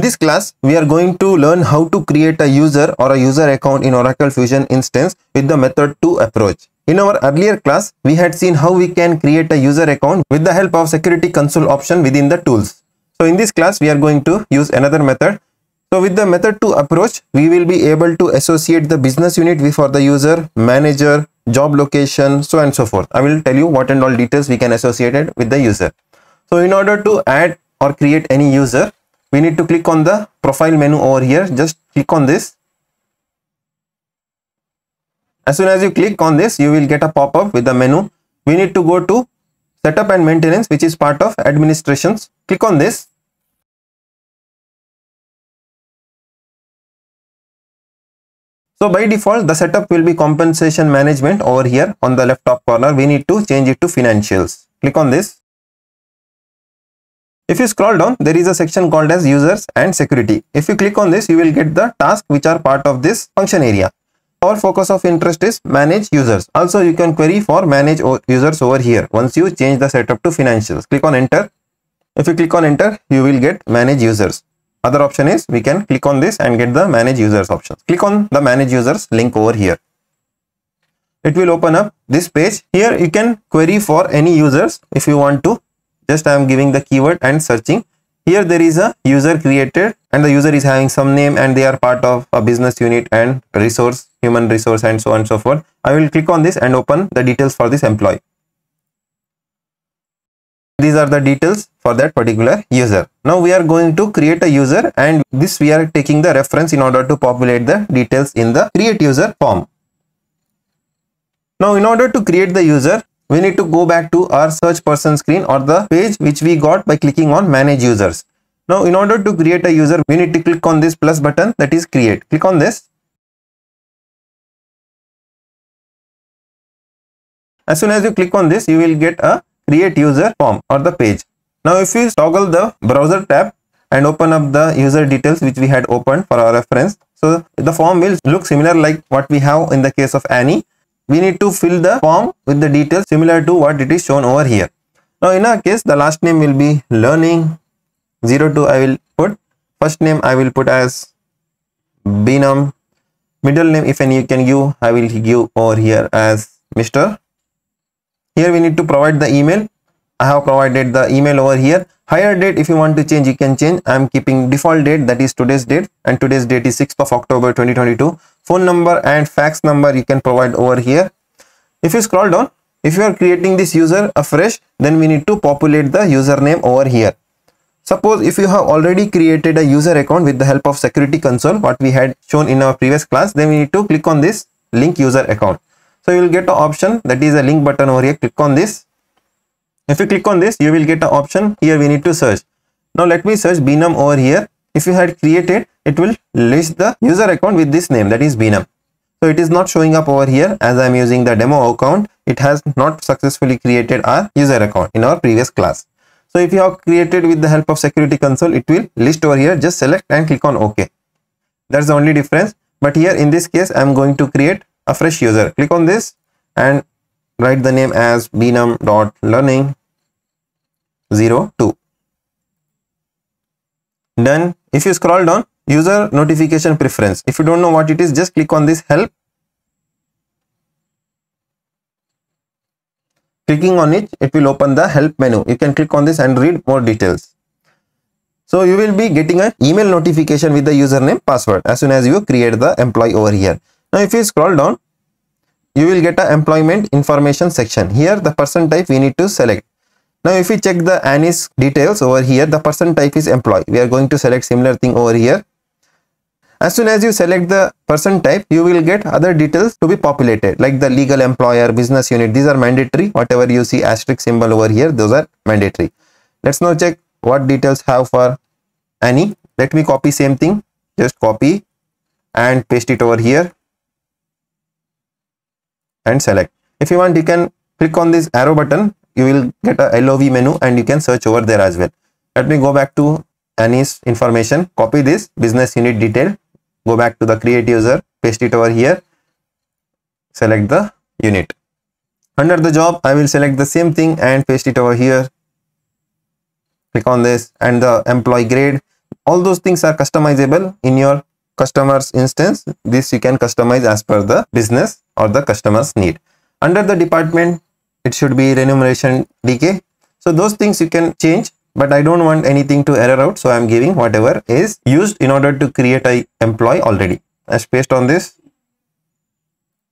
In this class, we are going to learn how to create a user or a user account in Oracle Fusion instance with the method 2 approach. In our earlier class, we had seen how we can create a user account with the help of security console option within the tools. So in this class, we are going to use another method. So with the method 2 approach, we will be able to associate the business unit for the user, manager, job location, so and so forth. I will tell you what and all details we can associate it with the user. So in order to add or create any user, we need to click on the profile menu over here. Just click on this. As soon as you click on this you will get a pop-up with the menu. We need to go to setup and maintenance which is part of administrations. Click on this. So by default the setup will be compensation management over here on the left top corner. We need to change it to financials. Click on this if you scroll down, there is a section called as users and security. If you click on this, you will get the tasks which are part of this function area. Our focus of interest is manage users. Also, you can query for manage users over here. Once you change the setup to financials, click on enter. If you click on enter, you will get manage users. Other option is we can click on this and get the manage users option. Click on the manage users link over here. It will open up this page. Here you can query for any users if you want to just I am giving the keyword and searching. Here there is a user created and the user is having some name and they are part of a business unit and resource human resource and so on and so forth. I will click on this and open the details for this employee. These are the details for that particular user. Now we are going to create a user and this we are taking the reference in order to populate the details in the create user form. Now in order to create the user we need to go back to our search person screen or the page which we got by clicking on manage users. Now in order to create a user, we need to click on this plus button that is create. Click on this. As soon as you click on this, you will get a create user form or the page. Now if we toggle the browser tab and open up the user details which we had opened for our reference. So the form will look similar like what we have in the case of Annie we need to fill the form with the details similar to what it is shown over here. Now in our case the last name will be learning. 02 I will put. First name I will put as Beenum. Middle name if any you can give I will give over here as Mr. Here we need to provide the email. I have provided the email over here. Hire date if you want to change you can change. I am keeping default date that is today's date. And today's date is 6th of October 2022 phone number and fax number you can provide over here. If you scroll down if you are creating this user afresh then we need to populate the username over here. Suppose if you have already created a user account with the help of security console what we had shown in our previous class then we need to click on this link user account. So you will get an option that is a link button over here click on this. If you click on this you will get an option here we need to search. Now let me search Beenum over here if you had created, it will list the user account with this name that is Beenum. So it is not showing up over here as I am using the demo account. It has not successfully created our user account in our previous class. So if you have created with the help of security console, it will list over here. Just select and click on OK. That's the only difference. But here in this case, I'm going to create a fresh user. Click on this and write the name as beenum.learning02 then if you scroll down, user notification preference. If you don't know what it is, just click on this help. Clicking on it, it will open the help menu. You can click on this and read more details. So you will be getting an email notification with the username password as soon as you create the employee over here. Now if you scroll down, you will get a employment information section. Here the person type we need to select now, if we check the Annie's details over here, the person type is employee. We are going to select similar thing over here. As soon as you select the person type, you will get other details to be populated like the legal employer, business unit. These are mandatory. Whatever you see asterisk symbol over here, those are mandatory. Let's now check what details have for Annie. Let me copy same thing. Just copy and paste it over here and select. If you want, you can click on this arrow button you will get a LOV menu and you can search over there as well. Let me go back to Annie's information, copy this business unit detail, go back to the create user, paste it over here, select the unit. Under the job, I will select the same thing and paste it over here. Click on this and the employee grade. all those things are customizable in your customer's instance this you can customize as per the business or the customer's need under the department it should be remuneration dk so those things you can change but i don't want anything to error out. So i'm giving whatever is used in order to create a employee already. As based on this.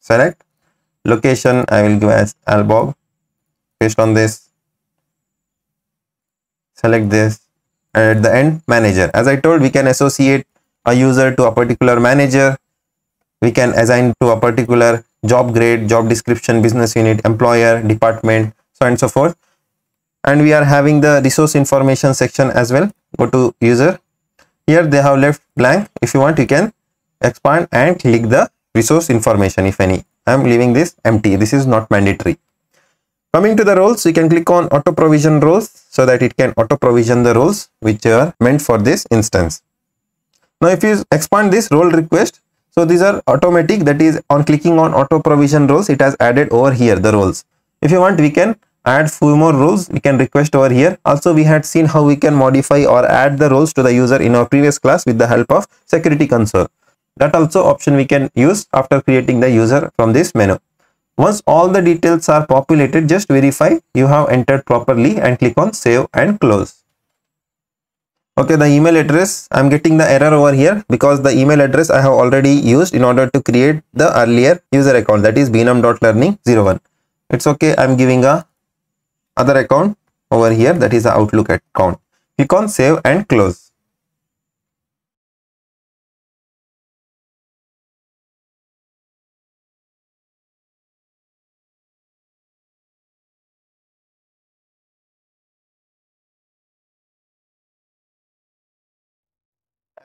Select. Location i will give as Aalborg based on this. Select this. And at the end manager. As i told we can associate a user to a particular manager. We can assign to a particular job grade job description business unit employer department so and so forth. And we are having the resource information section as well. Go to user. Here they have left blank. If you want you can expand and click the resource information if any. I am leaving this empty. This is not mandatory. Coming to the roles you can click on auto provision roles so that it can auto provision the roles which are meant for this instance. Now if you expand this role request so these are automatic that is on clicking on auto provision roles it has added over here the roles if you want we can add few more roles we can request over here. Also we had seen how we can modify or add the roles to the user in our previous class with the help of security console. That also option we can use after creating the user from this menu. Once all the details are populated just verify you have entered properly and click on save and close okay the email address i'm getting the error over here because the email address i have already used in order to create the earlier user account that is beenum.learning01 it's okay i'm giving a other account over here that is the outlook account. Click on save and close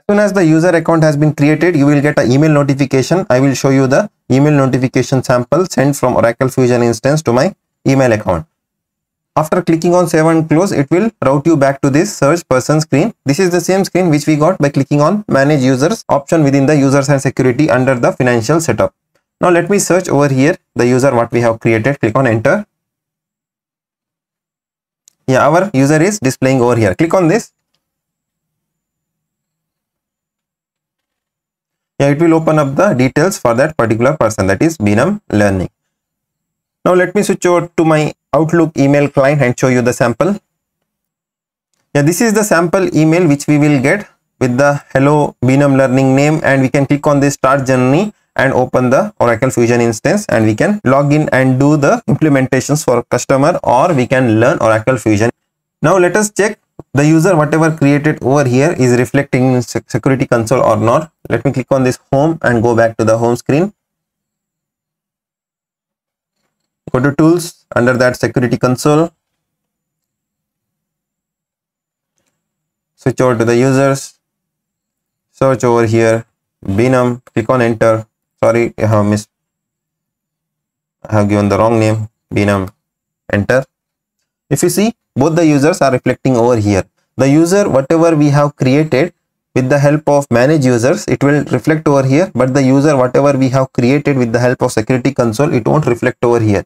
soon as the user account has been created, you will get an email notification. I will show you the email notification sample sent from Oracle Fusion instance to my email account. After clicking on save and close, it will route you back to this search person screen. This is the same screen which we got by clicking on manage users option within the users and security under the financial setup. Now let me search over here the user what we have created. Click on enter. Yeah, our user is displaying over here. Click on this. Yeah, it will open up the details for that particular person that is Beenum Learning. Now let me switch over to my Outlook email client and show you the sample. Yeah, this is the sample email which we will get with the hello Beenum learning name and we can click on this start journey and open the Oracle Fusion instance and we can log in and do the implementations for customer or we can learn Oracle Fusion. Now let us check the user whatever created over here is reflecting in security console or not. Let me click on this home and go back to the home screen. go to tools under that security console. Switch over to the users. Search over here. Beenum click on enter. Sorry I have missed I have given the wrong name. Beenum enter. If you see both the users are reflecting over here. The user whatever we have created with the help of manage users it will reflect over here. But the user whatever we have created with the help of security console it won't reflect over here.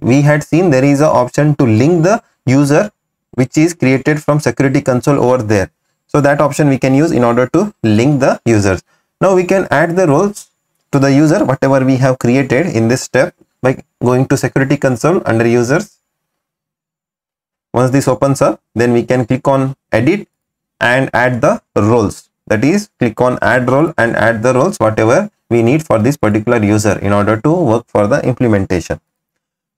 We had seen there is an option to link the user which is created from security console over there. So that option we can use in order to link the users. Now we can add the roles to the user whatever we have created in this step by going to security console under users once this opens up then we can click on edit and add the roles that is click on add role and add the roles whatever we need for this particular user in order to work for the implementation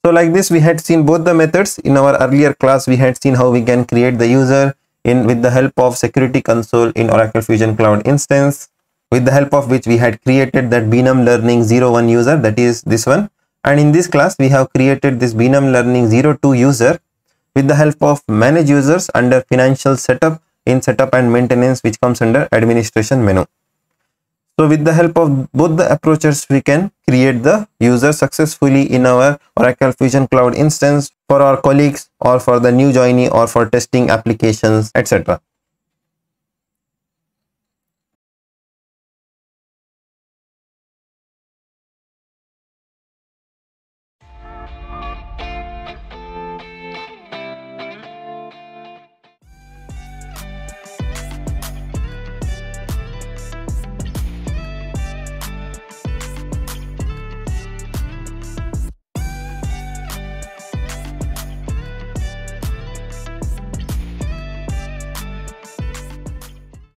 so like this, we had seen both the methods. In our earlier class, we had seen how we can create the user in with the help of security console in Oracle Fusion Cloud instance, with the help of which we had created that Beenum Learning 01 user, that is this one. And in this class, we have created this Beenum Learning 02 user with the help of manage users under financial setup in setup and maintenance, which comes under administration menu. So with the help of both the approaches, we can create the user successfully in our Oracle Fusion Cloud instance for our colleagues or for the new joinee or for testing applications, etc.